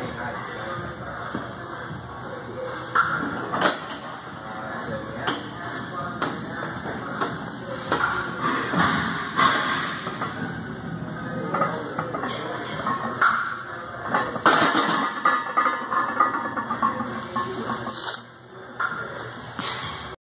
Friday night.